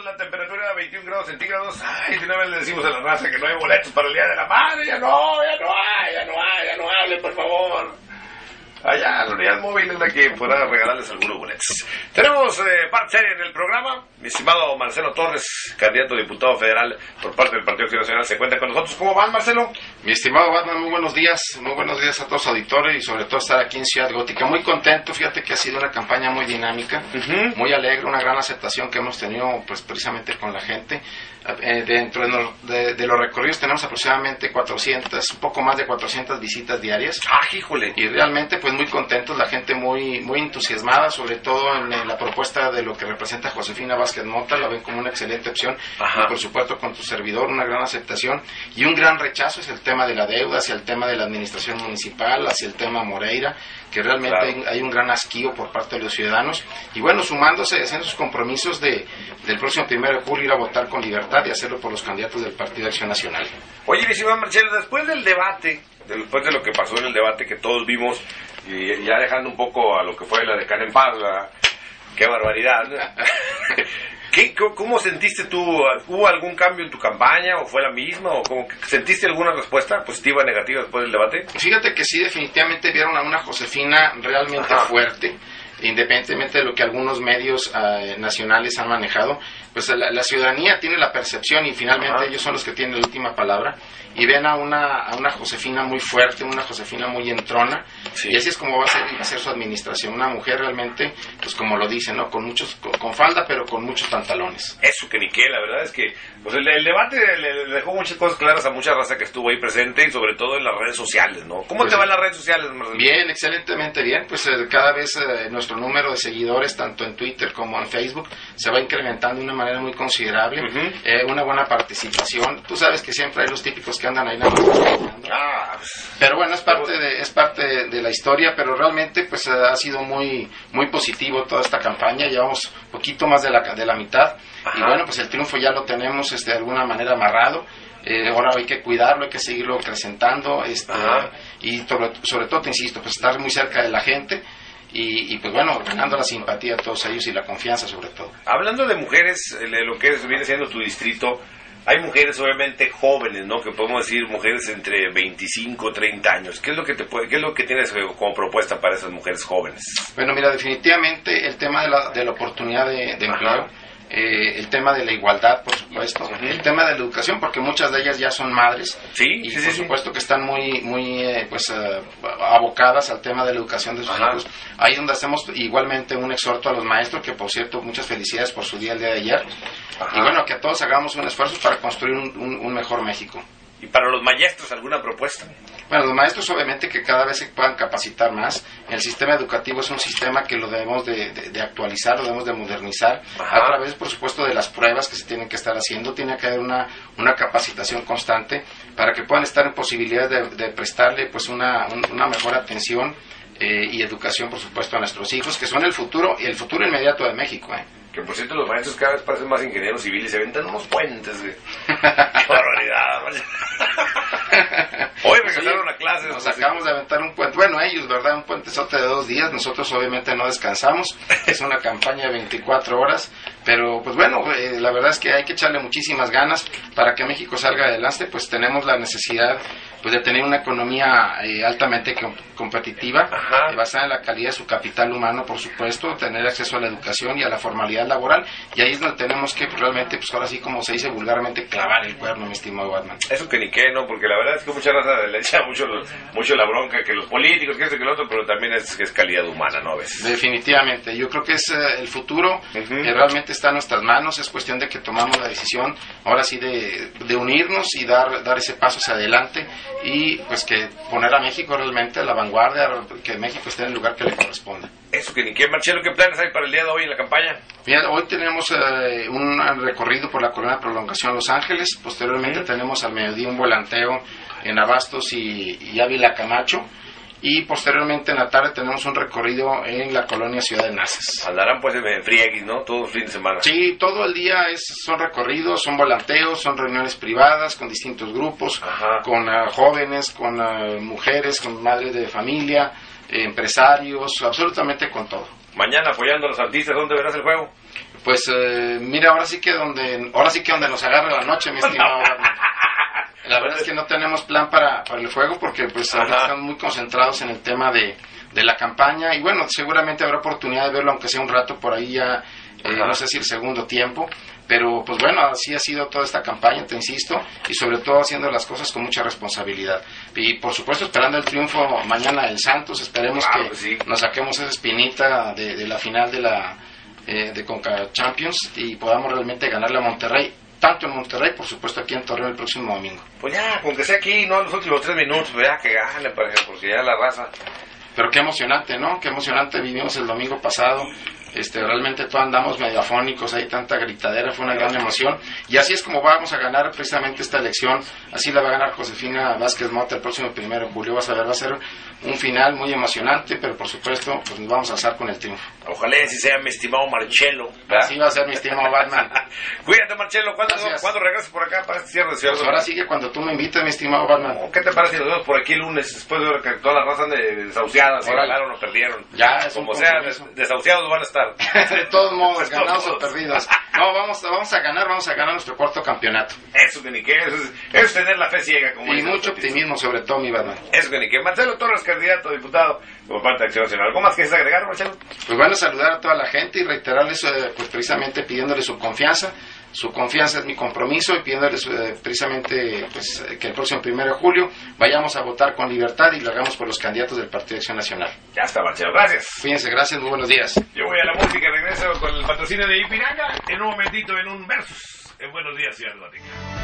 La temperatura era 21 grados centígrados. Ay, si una vez le decimos a la raza que no hay boletos para el Día de la Madre, ya no, ya no hay, ya no hay, ya no hable, por favor. Allá, la unidad móvil es la que podrá regalarles algunos boletos. Tenemos eh, parte seria en el programa. Mi estimado Marcelo Torres, candidato a diputado federal por parte del Partido Nacional, se cuenta con nosotros. ¿Cómo van, Marcelo? Mi estimado Batman, muy buenos días, muy buenos días a todos los auditores y sobre todo estar aquí en Ciudad Gótica. Muy contento, fíjate que ha sido una campaña muy dinámica, muy alegre, una gran aceptación que hemos tenido pues precisamente con la gente. Eh, dentro de, de- los recorridos tenemos aproximadamente 400, un poco más de 400 visitas diarias. Ah, híjole. Y realmente pues muy contentos, la gente muy muy entusiasmada, sobre todo en, la propuesta de lo que representa Josefina Vázquez Mota, la ven como una excelente opción. Ajá. Y por supuesto con tu servidor una gran aceptación y un gran rechazo es el tema de la deuda, hacia el tema de la administración municipal, hacia el tema Moreira, que realmente Claro. hay, hay un gran asquío por parte de los ciudadanos. Y bueno, sumándose, haciendo sus compromisos de, del próximo primero de julio ir a votar con libertad y hacerlo por los candidatos del Partido de Acción Nacional. Oye, mi estimado Marcelo, después del debate, después de lo que pasó en el debate que todos vimos, y ya dejando un poco a lo que fue la de Can en paz, ¿verdad? qué barbaridad. ¿Qué, ¿Cómo sentiste tú? ¿Hubo algún cambio en tu campaña o fue la misma? ¿O como que sentiste alguna respuesta positiva o negativa después del debate? Fíjate que sí, definitivamente vieron a una Josefina realmente Ajá. fuerte, independientemente de lo que algunos medios eh, nacionales han manejado, pues la, la ciudadanía tiene la percepción y finalmente Ajá. ellos son los que tienen la última palabra y ven a una, a una Josefina muy fuerte, una Josefina muy entrona Sí. y así es como va a ser, va a ser su administración, una mujer realmente, pues como lo dicen, ¿no? con muchos, con, con falda pero con muchos pantalones. Eso que ni qué, la verdad es que pues el, el debate le, le dejó muchas cosas claras a mucha raza que estuvo ahí presente y sobre todo en las redes sociales, ¿no? ¿Cómo Pues te van las redes sociales, Marcelo? Bien, excelentemente bien. Pues eh, cada vez eh, nuestro número de seguidores, tanto en Twitter como en Facebook, se va incrementando de una manera muy considerable. Eh, una buena participación. Tú sabes que siempre hay los típicos que andan ahí nada más comentando. Ah, Pero bueno, es parte de, es parte de, la historia, pero realmente pues ha sido muy muy positivo toda esta campaña. Llevamos poquito más de la, de la mitad. Y bueno, pues el triunfo ya lo tenemos este, de alguna manera amarrado. Eh, ahora hay que cuidarlo, hay que seguirlo acrecentando. Este, Ajá. y sobre, sobre todo, te insisto, pues estar muy cerca de la gente. Y, y, pues bueno, ganando la simpatía de todos ellos y la confianza sobre todo. Hablando de mujeres, eh, de lo que viene siendo tu distrito, hay mujeres obviamente jóvenes, ¿no? Que podemos decir mujeres entre 25, 30 años. ¿Qué es lo que te puede, qué es lo que tienes eh, como propuesta para esas mujeres jóvenes? Bueno, mira, definitivamente el tema de la, de la oportunidad de, empleo, eh, el tema de la igualdad, por supuesto, el tema de la educación, porque muchas de ellas ya son madres Sí, y sí, por sí. supuesto que están muy, muy eh, pues, eh, abocadas al tema de la educación de sus Ajá. hijos. Ahí donde hacemos igualmente un exhorto a los maestros, que por cierto, muchas felicidades por su día el día de ayer. Ajá. Y bueno, que todos hagamos un esfuerzo para construir un- un- un mejor México. ¿Y para los maestros alguna propuesta? Bueno, los maestros obviamente que cada vez se puedan capacitar más. El sistema educativo es un sistema que lo debemos de, de- de actualizar, lo debemos de modernizar Ajá. a través, por supuesto, de las pruebas que se tienen que estar haciendo. Tiene que haber una, una capacitación constante para que puedan estar en posibilidad de, de prestarle pues una, un- una mejor atención eh, y educación, por supuesto, a nuestros hijos, que son el futuro y el futuro inmediato de México. ¿eh? Que por cierto los maestros cada vez parecen más ingenieros civiles y se aventan unos puentes, güey. ¡Qué barbaridad! Hoy regresaron a clases. Nos pues, acabamos de aventar un puente, bueno, ellos, ¿verdad? Un puentezote de dos días, nosotros obviamente no descansamos, es una campaña de 24 horas, pero pues bueno, eh, la verdad es que hay que echarle muchísimas ganas para que México salga adelante, pues tenemos la necesidad pues de tener una economía eh, altamente com- competitiva, eh, basada en la calidad de su capital humano, por supuesto, tener acceso a la educación y a la formalidad laboral, y ahí es donde tenemos que pues, realmente, pues ahora sí como se dice vulgarmente, clavar el cuerno, mi estimado Batman. Eso que ni qué, ¿no? Porque la verdad es que mucha raza le echa mucho, mucho la bronca que los políticos, que esto que lo otro, pero también es, es calidad humana, ¿no ves? Definitivamente, yo creo que es eh, el futuro, Ujú. eh, realmente está en nuestras manos, es cuestión de que tomamos la decisión, ahora sí, de, de unirnos y dar, dar ese paso hacia adelante y pues que poner a México realmente a la vanguardia, que México esté en el lugar que le corresponde. Eso que ni qué, Marcelo, ¿qué planes hay para el día de hoy en la campaña? Mira, hoy tenemos eh, un recorrido por la colonia Prolongación Los Ángeles, posteriormente tenemos al mediodía un volanteo en Abastos y, y Ávila Camacho, y posteriormente en la tarde tenemos un recorrido en la colonia Ciudad de Nazas. Andarán pues en frieguis, ¿no? Todo el fin de semana. Sí, todo el día es, son recorridos, son volanteos, son reuniones privadas con distintos grupos, Ajá. con ah, jóvenes, con ah, mujeres, con madres de familia, eh, empresarios, absolutamente con todo. Mañana apoyando a los artistas, ¿dónde verás el juego? Pues eh, mira, ahora sí que donde ahora sí que donde nos agarre la noche, mi estimado. La verdad es que no tenemos plan para, para el juego porque pues ahora estamos muy concentrados en el tema de, de la campaña. Y bueno, seguramente habrá oportunidad de verlo aunque sea un rato por ahí ya, eh, no sé si el segundo tiempo, pero pues bueno, así ha sido toda esta campaña, te insisto, y sobre todo haciendo las cosas con mucha responsabilidad. Y por supuesto esperando el triunfo mañana del Santos, esperemos que que sí. nos saquemos esa espinita de, de la final de la eh, de Conca Champions y podamos realmente ganarle a Monterrey, tanto en Monterrey, por supuesto aquí en Torreón el próximo domingo. Pues ya, con que sea aquí, no en los últimos tres minutos, ya que gane, por ejemplo, porque ya la raza. Pero qué emocionante, ¿no? Qué emocionante vivimos el domingo pasado. Este, realmente todos andamos medio afónicos, hay tanta gritadera, fue una gran emoción. Y así es como vamos a ganar precisamente esta elección. Así la va a ganar Josefina Vázquez Mota el próximo primero de julio. Vas a ver, va a ser un final muy emocionante, pero por supuesto, pues nos vamos a alzar con el triunfo. Ojalá así sea mi estimado Marcelo. ¿verdad? Así va a ser mi estimado Batman. Cuídate, Marcelo. ¿Cuándo, Gracias. ¿cuándo regresas por acá para este cierre de ciudad? Pues ahora sigue cuando tú me invites, mi estimado Batman. ¿Qué te parece si nos vemos por aquí el lunes después de ver que todas las razas de desahuciadas, si Órale. ganaron o perdieron? Ya, es un Como sea, desahuciados van a estar. De todos modos, todos ganados o perdidos. No, vamos, vamos a ganar, vamos a ganar nuestro cuarto campeonato. Eso que ni qué, eso es, eso es tener la fe ciega. Como Y mucho optimismo, sobre todo, mi Batman. Eso que ni qué. Marcelo Torres, candidato a diputado por parte de Acción Nacional. ¿Algo más que quieres agregar, Marcelo? Pues bueno, saludar a toda la gente y reiterarles, eh, pues precisamente pidiéndoles su confianza. Su confianza es mi compromiso y pidiéndoles eh, precisamente pues, que el próximo primero de julio vayamos a votar con libertad y lo hagamos por los candidatos del Partido de Acción Nacional. Ya está, Marcelo. Gracias. Fíjense, gracias, muy buenos días. Yo voy a la música y regreso con el patrocinio de Ipiranga en un momentito en un versus. En Buenos Días, Ciudad Gótica.